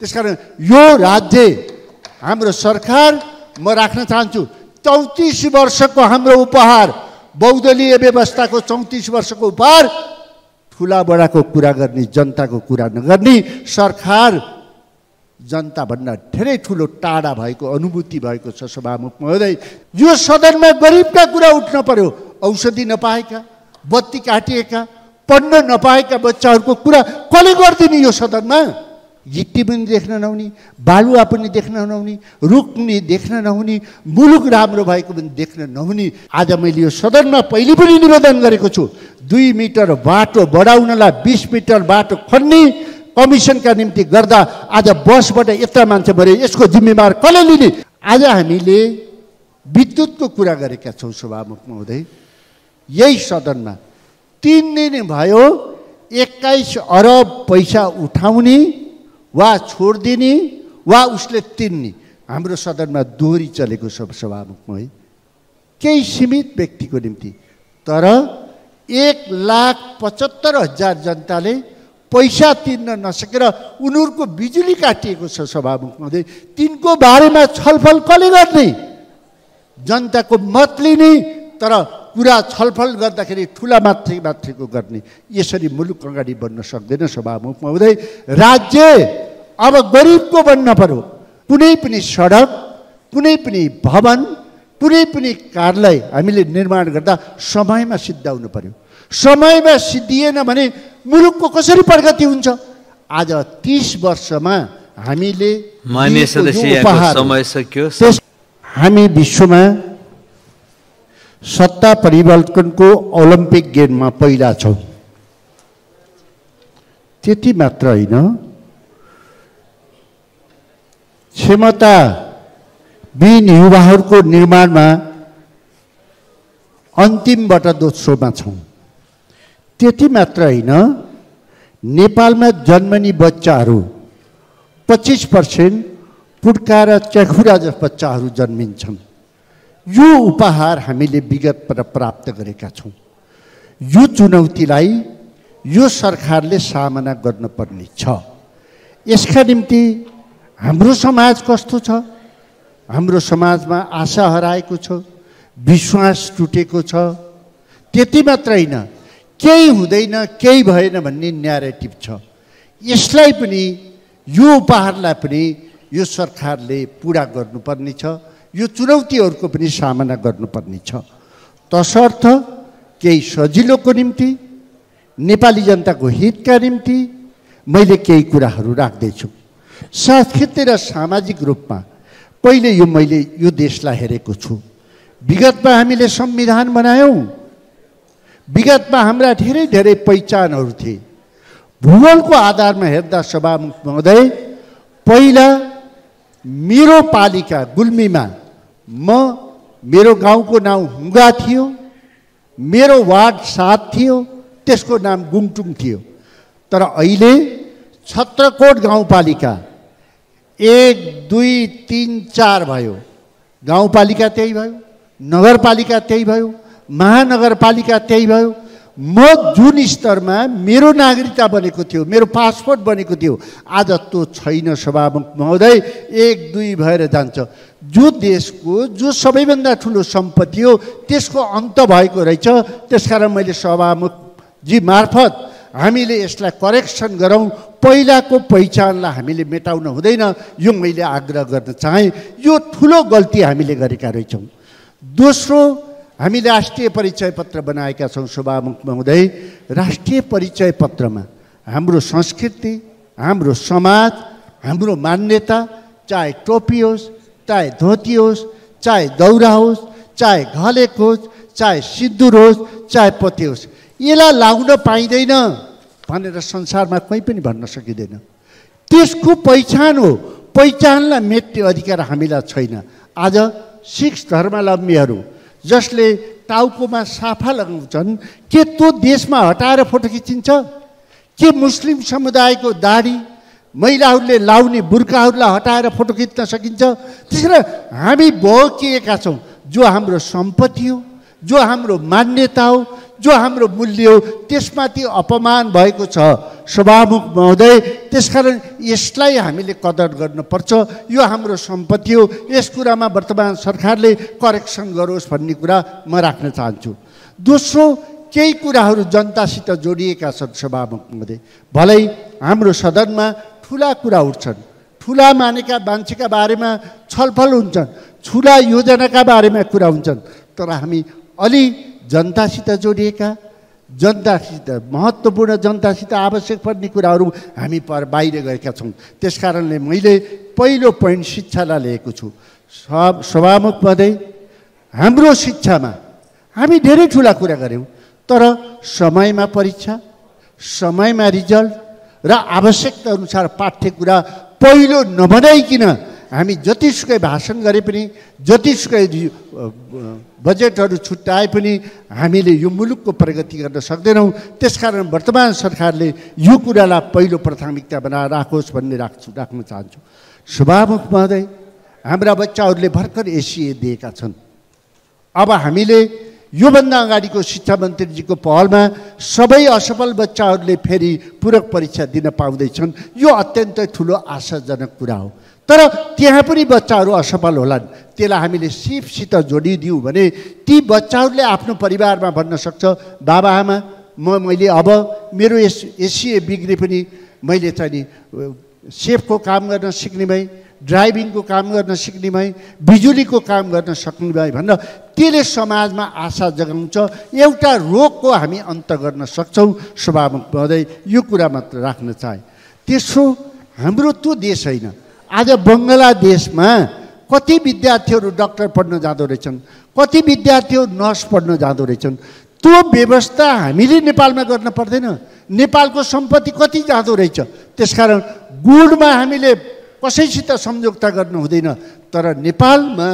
त्यसकारण यो राज्य हाम्रो सरकार म राख्न चाहन्छु चौतिस वर्षको हाम्रो उपहार बहुदलीय व्यवस्थाको चौतिस वर्षको उपहार ठुला बडाको कुरा गर्ने जनताको कुरा नगर्ने सरकार जनताभन्दा धेरै ठुलो टाढा भएको अनुभूति भएको छ सभामुख महोदय। यो सदनमा गरिबका कुरा उठ्न पर्यो। औषधि नपाएका बत्ती काटिएका पढ्न नपाएका बच्चाहरूको कुरा कसले गरिदिने यो सदनमा? गिट्टी पनि देख्न नहुने बालुवा पनि देख्न नहुने रुख पनि देख्न नहुने मुलुक राम्रो भएको पनि देख्न नहुने। आज मैले यो सदनमा पहिले पनि निवेदन गरेको छु दुई मिटर बाटो बढाउनलाई बिस मिटर बाटो खन्ने कमिसनका निम्ति गर्दा आज बसबाट यत्र मान्छे मरे यसको जिम्मेवार कसले लिने? आज हामीले विद्युतको कुरा गरेका छौँ सभामुख महोदय। यही सदनमा तिन दिन भयो एक्काइस अरब पैसा उठाउने वा छोडिदिने वा उसले तिन्ने। हाम्रो सदनमा दोहोरी चलेको छ सभामुखमा है केही सीमित व्यक्तिको निम्ति। तर एक लाख पचहत्तर हजार जनताले पैसा तिर्न नसकेर उनीहरूको बिजुली काटिएको छ सभामुख महोदय तिनको बारेमा छलफल कसले गर्ने? जनताको मत लिने तर कुरा छलफल गर्दाखेरि ठुला माथि माथिको गर्ने। यसरी मुलुक अगाडि बढ्न सक्दैन सभामुख महोदय राज्य अब गरिबको बन्न पर्यो कुनै पनि सडक कुनै पनि भवन कुनै पनि कार्यालय हामीले निर्माण गर्दा समयमा सिद्धाउनु पर्यो। समयमा सिद्धिएन भने मुलुकको कसरी प्रगति हुन्छ? आज तिस वर्षमा हामीले समय सकियो। हामी विश्वमा सत्ता परिवर्तनको ओलम्पिक गेममा पहिला छौँ। त्यति मात्र होइन। क्षमताविहीन युवाहरूको निर्माणमा अन्तिमबाट दोस्रोमा छौँ। त्यति मात्र होइन नेपालमा जन्मने बच्चाहरू पच्चिस पर्सेन्ट पुड्का र जस्ता बच्चाहरू जन्मिन्छन्। यो उपहार हामीले विगतबाट प्राप्त गरेका छौँ। यो चुनौतीलाई यो सरकारले सामना गर्नुपर्ने छ यसका निम्ति हाम्रो समाज कस्तो छ? हाम्रो समाजमा आशा हराएको छ विश्वास टुटेको छ। त्यति मात्र होइन केही हुँदैन केही भएन भन्ने न्यारेटिभ छ। यसलाई पनि यो उपहारलाई पनि यो सरकारले पुरा गर्नुपर्ने छ। यो चुनौतीहरूको पनि सामना गर्नुपर्ने छ। तसर्थ केही सजिलोको निम्ति नेपाली जनताको हितका निम्ति मैले केही कुराहरू राख्दैछु। सांस्कृतिक र सामाजिक रूपमा पहिले यो मैले यो देशलाई हेरेको छु। विगतमा हामीले संविधान बनायौँ। विगतमा हाम्रा धेरै धेरै पहिचानहरू थिए। भूगोलको आधारमा हेर्दा सभामुख महोदय पहिला मेरो पालिका गुल्मीमा म मेरो गाउँको नाउँ हुङ्गा थियो मेरो वार्ड सात थियो त्यसको नाम गुङटुङ थियो। तर अहिले छत्रकोट गाउँपालिका एक दुई तिन चार भयो। गाउँपालिका त्यही भयो नगरपालिका त्यही भयो महानगरपालिका त्यही भयो। म जुन स्तरमा मेरो नागरिकता बनेको थियो मेरो पासपोर्ट बनेको थियो आज त्यो छैन सभामुख महोदय एक दुई भएर जान्छ। जो देशको जो सबैभन्दा ठुलो सम्पत्ति हो त्यसको अन्त भएको रहेछ। त्यसकारण मैले सभामुखजी मार्फत हामीले यसलाई करेक्सन गरौँ। पहिलाको पहिचानलाई हामीले मेटाउन हुँदैन। यो मैले आग्रह गर्न चाहेँ। यो ठुलो गल्ती हामीले गरेका रहेछौँ। दोस्रो हामीले राष्ट्रिय परिचय पत्र बनाएका छौँ सभामुख महोदय। राष्ट्रिय परिचय पत्रमा हाम्रो संस्कृति हाम्रो समाज हाम्रो मान्यता चाहे टोपी होस् चाहे धोती होस् चाहे दौरा होस् चाहे घलेक होस् चाहे सिन्दुर होस् चाहे पति होस्। यसलाई लाउन पाइँदैन। भनेर संसारमा कोही पनि भन्न सकिँदैन। त्यसको पहिचान हो। पहिचानलाई मेट्ने अधिकार हामीलाई छैन। आज सिख धर्मावलम्बीहरू जसले टाउकोमा साफा लगाउँछन् के त्यो देशमा हटाएर फोटो खिचिन्छ? के मुस्लिम समुदायको दाढी महिलाहरूले लाउने बुर्खाहरूलाई हटाएर फोटो खिच्न सकिन्छ? त्यसरी हामी बहकिएका छौँ। जो हाम्रो सम्पत्ति हो जो हाम्रो मान्यता हो जो हाम्रो मूल्य हो त्यसमाथि अपमान भएको छ। सभामुख महोदय त्यसकारण यसलाई हामीले कदर गर्नुपर्छ। यो हाम्रो सम्पत्ति हो। यस कुरामा वर्तमान सरकारले करेक्सन गरोस् भन्ने कुरा म राख्न चाहन्छु। दोस्रो केही कुराहरू जनतासित जोडिएका छन् सभामुख महोदय। भलै हाम्रो सदनमा ठुला कुरा उठ्छन्। ठुला मानेका मान्छेका बारेमा छलफल हुन्छन्। ठुला योजनाका बारेमा कुरा हुन्छन्। तर हामी अलि जनतासित जोडिएका जनतासित महत्त्वपूर्ण जनतासित आवश्यक पर्ने कुराहरू हामी पर बाहिर गएका छौँ। त्यस कारणले मैले पहिलो पोइन्ट शिक्षालाई लिएको छु। सभामुख पदै हाम्रो शिक्षामा हामी धेरै ठुला कुरा गऱ्यौँ तर समयमा परीक्षा समयमा रिजल्ट र आवश्यकता अनुसार पाठ्य कुरा पहिलो नबनाइकन हामी जतिसुकै भाषण गरे पनि जतिसुकै बजेटहरू छुट्याए पनि हामीले यो मुलुकको प्रगति गर्न सक्दैनौँ। त्यसकारण वर्तमान सरकारले यो कुरालाई पहिलो प्राथमिकता बनाएर राखोस् भन्ने राख्छु राख्न चाहन्छु। सभामुख महोदय हाम्रा बच्चाहरूले भर्खर एसिए दिएका छन्। अब हामीले योभन्दा अगाडिको शिक्षा मन्त्रीजीको पहलमा सबै असफल बच्चाहरूले फेरि पूरक परीक्षा दिन पाउँदैछन्। यो अत्यन्तै ठुलो आशाजनक कुरा हो। तर त्यहाँ पनि बच्चाहरू असफल होलान्। त्यसलाई हामीले सिपसित जोडिदियौँ भने ती बच्चाहरूले आफ्नो परिवारमा भन्न सक्छ बाबा आमा म मैले अब मेरो एस एसिए बिग्रे पनि मैले चाहिँ नि सेफको काम गर्न सिक्ने भएँ ड्राइभिङको काम गर्न सिक्ने भएँ बिजुलीको काम गर्न सक्ने भएँ भनेर त्यसले समाजमा आशा जगाउँछ। एउटा रोगको हामी अन्त गर्न सक्छौँ। सभामुख महोदय यो कुरा मात्र राख्न चाहे। तेस्रो हाम्रो त्यो देश होइन। आज बङ्गलादेशमा कति विद्यार्थीहरू डक्टर पढ्न जाँदो रहेछन् कति विद्यार्थीहरू नर्स पढ्न जाँदो रहेछन् त्यो व्यवस्था हामीले नेपालमा गर्न पर्दैन। नेपालको सम्पत्ति कति जाँदो रहेछ त्यसकारण गुडमा हामीले कसैसित सम्झौता गर्नु हुँदैन तर नेपालमा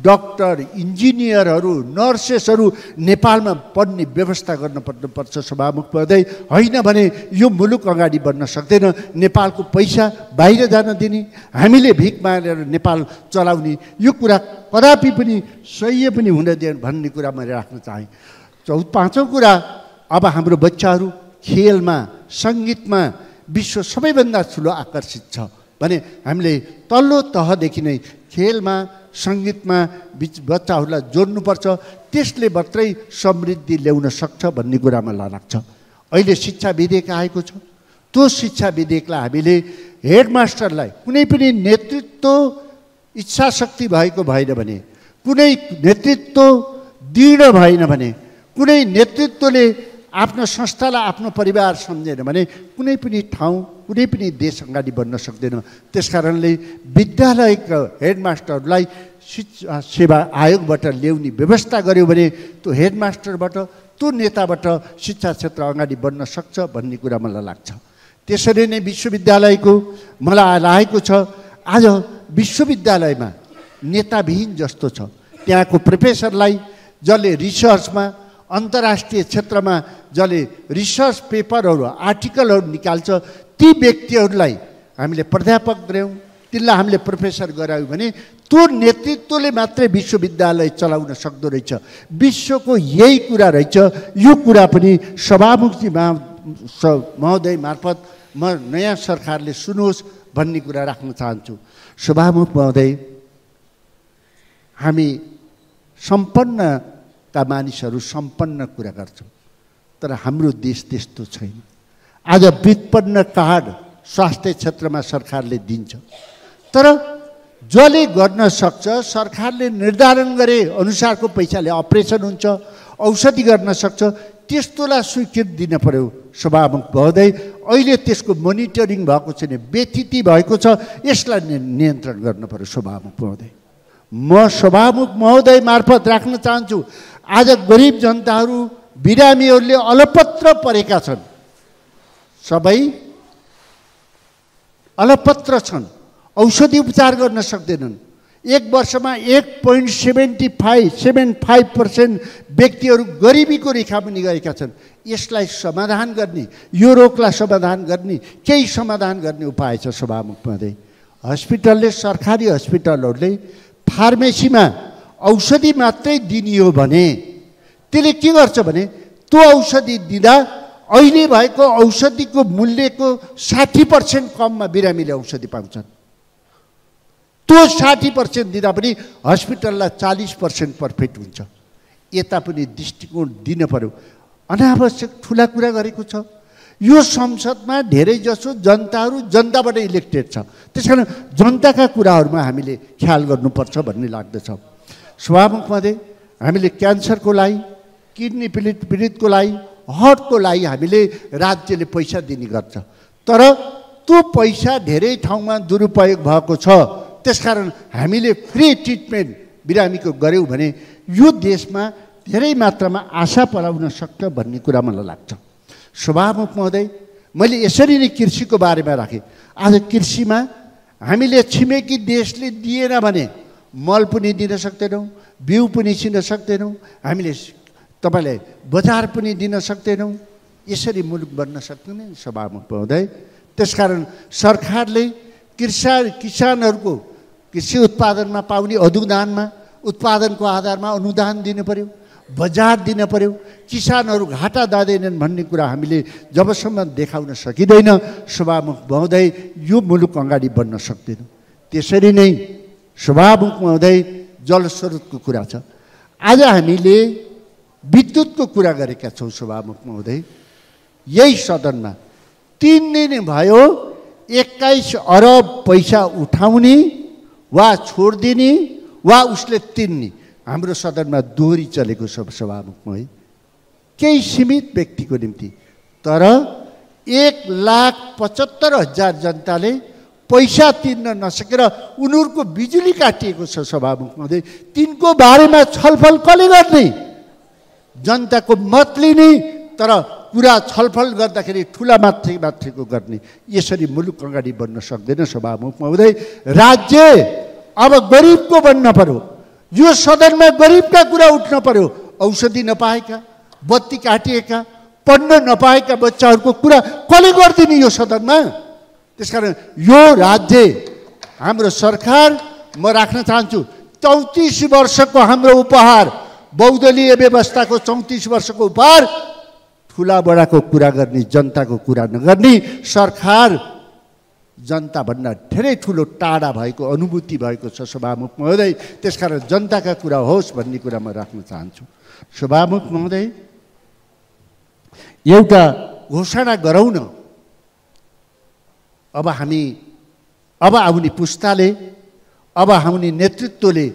डक्टर इन्जिनियरहरू नर्सेसहरू नेपालमा पढ्ने व्यवस्था गर्न पर्नुपर्छ सभामुख महोदय। होइन भने यो मुलुक अगाडि बढ्न सक्दैन। नेपालको पैसा बाहिर जान दिने हामीले भिख मारेर नेपाल चलाउने यो कुरा कदापि पनि सह्य पनि हुन दिए भन्ने कुरा मैले राख्न चाहेँ। चौ पाँचौँ कुरा अब हाम्रो बच्चाहरू खेलमा सङ्गीतमा विश्व सबैभन्दा ठुलो आकर्षित छ। भने हामीले तल्लो तहदेखि नै खेलमा सङ्गीतमा बिच बच्चाहरूलाई जोड्नुपर्छ त्यसले मात्रै समृद्धि ल्याउन सक्छ भन्ने कुरा मलाई लाग्छ अहिले शिक्षा विधेयक आएको छ। त्यो शिक्षा विधेयकलाई हामीले हेडमास्टरलाई कुनै पनि नेतृत्व इच्छा शक्ति भएको भएन भने कुनै नेतृत्व दृढ भएन भने कुनै नेतृत्वले आफ्नो संस्थालाई आफ्नो परिवार सम्झेन भने कुनै पनि ठाउँ कुनै पनि देश अगाडि बढ्न सक्दैन। त्यस कारणले विद्यालयका हेडमास्टरलाई शिक्षा सेवा आयोगबाट ल्याउने व्यवस्था गर्यो भने त्यो हेडमास्टरबाट त्यो नेताबाट शिक्षा क्षेत्र अगाडि बढ्न सक्छ भन्ने कुरा मलाई लाग्छ। त्यसरी नै विश्वविद्यालयको मलाई लागेको छ आज विश्वविद्यालयमा नेताविहीन जस्तो छ। त्यहाँको प्रोफेसरलाई जसले रिसर्चमा अन्तर्राष्ट्रिय क्षेत्रमा जसले रिसर्च पेपरहरू आर्टिकलहरू निकाल्छ ती व्यक्तिहरूलाई हामीले प्राध्यापक गऱ्यौँ तिनलाई हामीले प्रोफेसर गरायौँ भने त्यो नेतृत्वले मात्रै विश्वविद्यालय चलाउन सक्दो रहेछ। विश्वको यही कुरा रहेछ। यो कुरा पनि सभामुखजी महोदय मार्फत म नयाँ सरकारले सुनोस् भन्ने कुरा राख्न चाहन्छु। सभामुख महोदय हामी सम्पन्नका मानिसहरू सम्पन्न कुरा गर्छौँ तर हाम्रो देश त्यस्तो छैन। आज व्युत्पन्न कार्ड स्वास्थ्य क्षेत्रमा सरकारले दिन्छ। तर जसले गर्न सक्छ सरकारले निर्धारण गरे अनुसारको पैसाले अपरेसन हुन्छ औषधि गर्न सक्छ त्यस्तोलाई स्वीकृति दिन पर्यो। सभामुख महोदय अहिले त्यसको मोनिटरिङ भएको छैन व्यथिति भएको छ यसलाई नियन्त्रण गर्नु पर्यो। सभामुख महोदय म सभामुख महोदय मार्फत राख्न चाहन्छु आज गरिब जनताहरू बिरामीहरूले अलपत्र परेका छन्। सबै अलपत्र छन्। औषधि उपचार गर्न सक्दैनन्। एक वर्षमा एक point seventy five seven five percent व्यक्तिहरू गरिबीको रेखामुनि गएका छन्। यसलाई समाधान गर्ने यो रोगलाई समाधान गर्ने केही समाधान गर्ने उपाय छ सभामुख हस्पिटलले सरकारी हस्पिटलहरूले फार्मेसीमा औषधि मात्रै दिनियो भने त्यसले के गर्छ भने त्यो औषधि दिँदा अहिले भएको औषधिको मूल्यको साठी पर्सेन्ट कममा बिरामीले औषधि पाउँछन्। त्यो साठी पर्सेन्ट दिँदा पनि हस्पिटललाई चालिस पर्सेन्ट प्रफिट हुन्छ। यता पनि दृष्टिकोण दिन पर्यो। अनावश्यक ठुला कुरा गरेको छ। यो संसदमा धेरै जसो जनताहरू जनताबाट इलेक्टेड छ। त्यस कारण जनताका कुराहरूमा हामीले ख्याल गर्नुपर्छ भन्ने लाग्दछ। सभामुख मध्य हामीले क्यान्सरको लागि किडनी पीडित पीडितको लागि हर्टको लागि हामीले राज्यले पैसा दिने गर्छ। तर त्यो पैसा धेरै ठाउँमा दुरुपयोग भएको छ। त्यसकारण हामीले फ्री ट्रिटमेन्ट बिरामीको गऱ्यौँ भने यो देशमा धेरै मात्रामा आशा पराउन सक्छ भन्ने कुरा मलाई लाग्छ। सभामुख महोदय मैले यसरी नै कृषिको बारेमा राखेँ। आज कृषिमा हामीले छिमेकी देशले दिएन भने मल पनि दिन सक्दैनौँ बिउ पनि छिन सक्दैनौँ। हामीले तपाईँलाई बजार पनि दिन सक्दैनौँ। यसरी मुलुक बन्न सक्दैन सभामुख महोदय त्यसकारण सरकारले कृषा किसानहरूको कृषि उत्पादनमा पाउने अनुदानमा उत्पादनको आधारमा अनुदान दिनु पऱ्यो बजार दिन पर्यो किसानहरू घाटा जाँदैनन् भन्ने कुरा हामीले जबसम्म देखाउन सकिँदैन सभामुख महोदय यो मुलुक अगाडि बढ्न सक्दैन। त्यसरी नै सभामुख महोदय जलस्रोतको कुरा छ। आज हामीले विद्युतको कुरा गरेका छौँ सभामुख महोदय। यही सदनमा तिन दिन भयो एक्काइस अरब पैसा उठाउने वा छोडिदिने वा उसले तिन्ने। हाम्रो सदनमा दोहोरी चलेको छ सभामुखमा है केही सीमित व्यक्तिको निम्ति। तर एक लाख पचहत्तर हजार जनताले पैसा तिर्न नसकेर उनीहरूको बिजुली काटिएको छ सभामुख महोदय। तिनको बारेमा छलफल कसले गर्ने? जनताको मत लिने तर कुरा छलफल गर्दाखेरि ठुला माथि माथिको गर्ने। यसरी मुलुक अगाडि बढ्न सक्दैन सभामुख महोदय राज्य अब गरिबको बन्न पर्यो। यो सदनमा गरिबका कुरा उठ्न पर्यो। औषधि नपाएका बत्ती काटिएका पढ्न नपाएका बच्चाहरूको कुरा कसले गरिदिने यो सदनमा? त्यसकारण यो राज्य हाम्रो सरकार म राख्न चाहन्छु चौतिस वर्षको हाम्रो उपहार बहुदलीय व्यवस्थाको चौतिस वर्षको उपहार ठुला बडाको कुरा गर्ने जनताको कुरा नगर्ने सरकार जनताभन्दा धेरै ठुलो टाढा भएको अनुभूति भएको छ सभामुख महोदय। त्यसकारण जनताका कुरा होस् भन्ने कुरा म राख्न चाहन्छु। सभामुख महोदय एउटा घोषणा गरौँ न। अब हामी अब आउने पुस्ताले अब आउने नेतृत्वले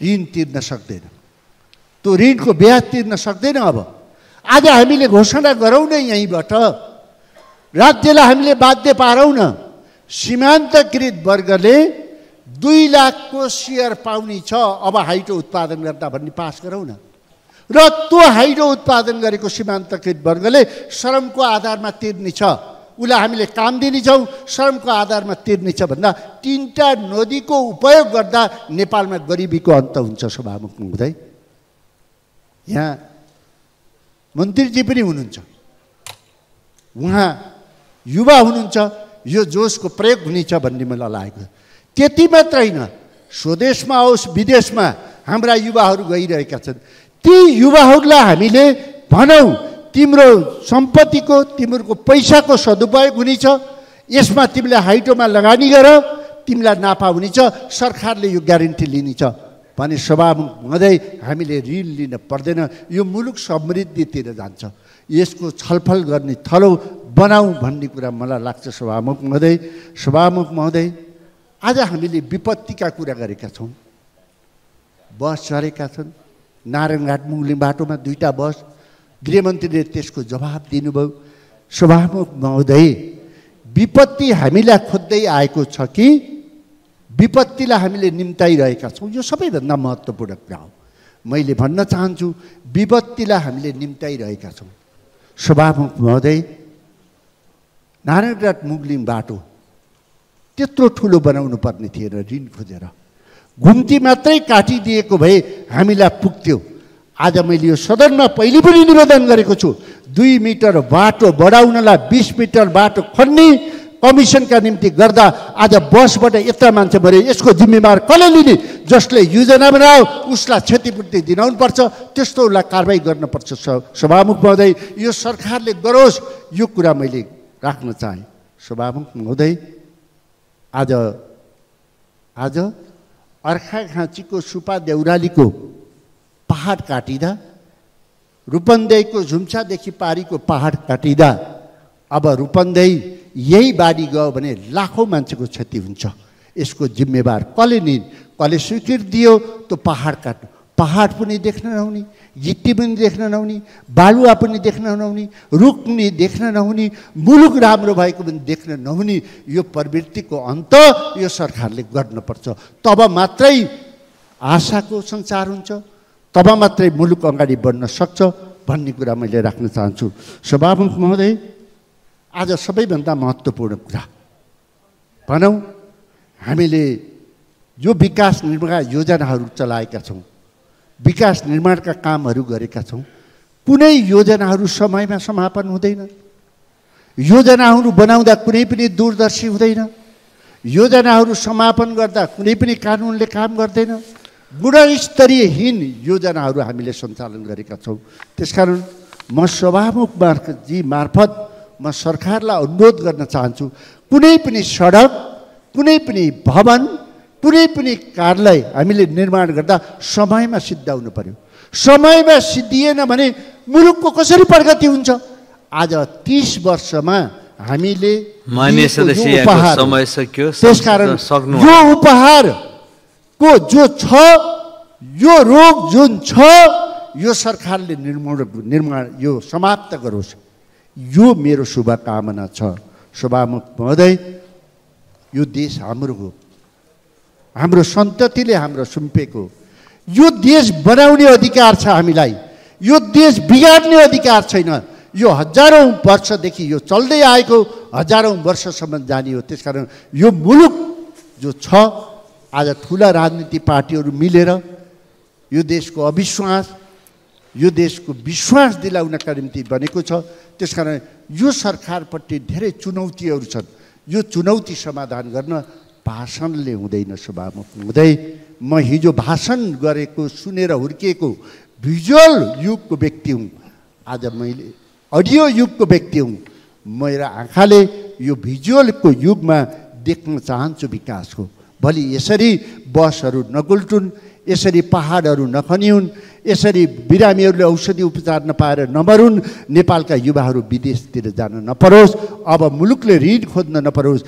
ऋण तिर्न सक्दैन। त्यो ऋणको ब्याज तिर्न सक्दैन अब। आज हामीले घोषणा गरौँ न यहीँबाट। राज्यलाई हामीले बाध्य पारौँ न। सीमान्तकृत वर्गले दुई लाखको सेयर पाउने छ अब हाइड्रो उत्पादन गर्दा भन्ने पास गरौँ न। र त्यो हाइड्रो उत्पादन गरेको सीमान्तकृत वर्गले श्रमको आधारमा तिर्ने छ। उसलाई हामीले काम दिनेछौँ श्रमको आधारमा तिर्ने छ भन्दा तिनवटा नदीको उपयोग गर्दा नेपालमा गरिबीको अन्त हुन्छ सभामुख हुँदै यहाँ मन्त्रीजी पनि हुनुहुन्छ। उहाँ युवा हुनुहुन्छ यो जोसको प्रयोग हुनेछ भन्ने मलाई लागेको त्यति मात्र होइन स्वदेशमा होस् विदेशमा हाम्रा युवाहरू गइरहेका छन्। ती युवाहरूलाई हामीले भनौँ तिम्रो सम्पत्तिको तिम्रो पैसाको सदुपयोग हुनेछ। यसमा तिमीले हाइटोमा लगानी गर तिमीलाई नाफा हुनेछ सरकारले यो ग्यारेन्टी लिनेछ। भने सभामुख हुँदै हामीले ऋण लिन पर्दैन यो मुलुक समृद्धितिर जान्छ। यसको छलफल गर्ने थलो बनाऊ भन्ने कुरा मलाई लाग्छ सभामुख महोदय। सभामुख महोदय आज हामीले विपत्तिका कुरा गरेका छौँ। बस झरेका छन्। नारायणघाट मुगली बाटोमा दुईवटा बस गृहमन्त्रीले त्यसको जवाब दिनुभयो। सभामुख महोदय विपत्ति हामीलाई खोज्दै आएको छ कि? विपत्तिलाई हामीले निम्ताइरहेका छौँ। यो सबैभन्दा महत्त्वपूर्ण कुरा हो। मैले भन्न चाहन्छु विपत्तिलाई हामीले निम्ताइरहेका छौँ। सभामुख महोदय नारायणघाट मुगलिङ बाटो त्यत्रो ठुलो बनाउनु पर्ने थिएन ऋण खोजेर। घुम्ती मात्रै काटिदिएको भए हामीलाई पुग्थ्यो। आज मैले यो सदनमा पहिले पनि निवेदन गरेको छु दुई मिटर बाटो बढाउनलाई बिस मिटर बाटो खन्ने कमिसनका निम्ति गर्दा आज बसबाट यत्र मान्छे मऱ्यो यसको जिम्मेवार कसले लिने जसले योजना बनायो उसलाई क्षतिपूर्ति दिनाउनुपर्छ त्यस्तो उसलाई कारवाही गर्नुपर्छ सभामुख महोदय। यो सरकारले गरोस् यो कुरा मैले राख्न चाहेँ। सभामुख महोदय आज आज अर्खा घाँचीको सुपा देउरालीको पहाड काटिँदा रूपन्देहीको झुम्सादेखि पारीको पहाड काटिँदा अब रूपन्देही यही बाढी गयो भने लाखौँ मान्छेको क्षति हुन्छ। यसको जिम्मेवार कसले नि? कसले स्वीकृति दियो? त्यो पहाड काट्नु। पहाड पनि देख्न नहुने गिट्टी पनि देख्न नहुने बालुवा पनि देख्न नहुने रुख पनि देख्न नहुने मुलुक राम्रो भएको पनि देख्न नहुने यो प्रवृत्तिको अन्त यो सरकारले गर्नुपर्छ। तब मात्रै आशाको सञ्चार हुन्छ तब मात्रै मुलुक अगाडि बढ्न सक्छ भन्ने कुरा मैले राख्न चाहन्छु। सभामुख महोदय आज सबैभन्दा महत्त्वपूर्ण कुरा। भनौँ हामीले जो विकास निर्माण योजनाहरू चलाएका छौँ विकास निर्माणका कामहरू गरेका छौँ कुनै योजनाहरू समयमा समापन हुँदैन। योजनाहरू बनाउँदा कुनै पनि दूरदर्शी हुँदैन। योजनाहरू समापन गर्दा कुनै पनि कानुनले काम गर्दैन। गुणस्तरीयहीन योजनाहरू हामीले सञ्चालन गरेका छौँ। त्यसकारण म सभामुख मार्फत जी मार्फत म सरकारलाई अनुरोध गर्न चाहन्छु कुनै पनि सडक कुनै पनि भवन कुनै पनि कार्यालय हामीले निर्माण गर्दा समयमा सिद्धाउनु पर्यो। समयमा सिद्धिएन भने मुलुकको कसरी प्रगति हुन्छ? आज तिस वर्षमा हामीले समय उपहारको जो छ यो रोग जुन छ यो सरकारले निर्माण निर्माण यो समाप्त गरोस्। यो मेरो शुभकामना छ। सभामुख महोदय यो देश हाम्रो हो। हाम्रो सन्ततिले हाम्रो सुम्पेको। यो देश बनाउने अधिकार छ हामीलाई। यो देश बिगार्ने अधिकार छैन। यो हजारौँ वर्षदेखि यो चल्दै आएको हजारौँ वर्षसम्म जाने हो। त्यसकारण यो मुलुक जो छ आज ठुला राजनीति पार्टीहरू मिलेर यो देशको अविश्वास यो देशको विश्वास दिलाउनका निम्ति बनेको छ। त्यसकारण यो सरकारपट्टि धेरै चुनौतीहरू छन्। यो चुनौती समाधान गर्न भाषणले हुँदैन सभामुख हुँदै म हिजो भाषण गरेको सुनेर हुर्किएको भिजुअल युगको व्यक्ति हुँ। आज मैले अडियो युगको व्यक्ति हुँ। मेरो आँखाले यो भिजुअलको युगमा देख्न चाहन्छु विकासको। भोलि यसरी बसहरू नगुल्टुन् यसरी पहाडहरू नखनिउन् यसरी बिरामीहरूले औषधि उपचार नपाएर नमरुन् नेपालका युवाहरू विदेशतिर जान नपरोस् अब मुलुकले ऋण खोज्न नपरोस्।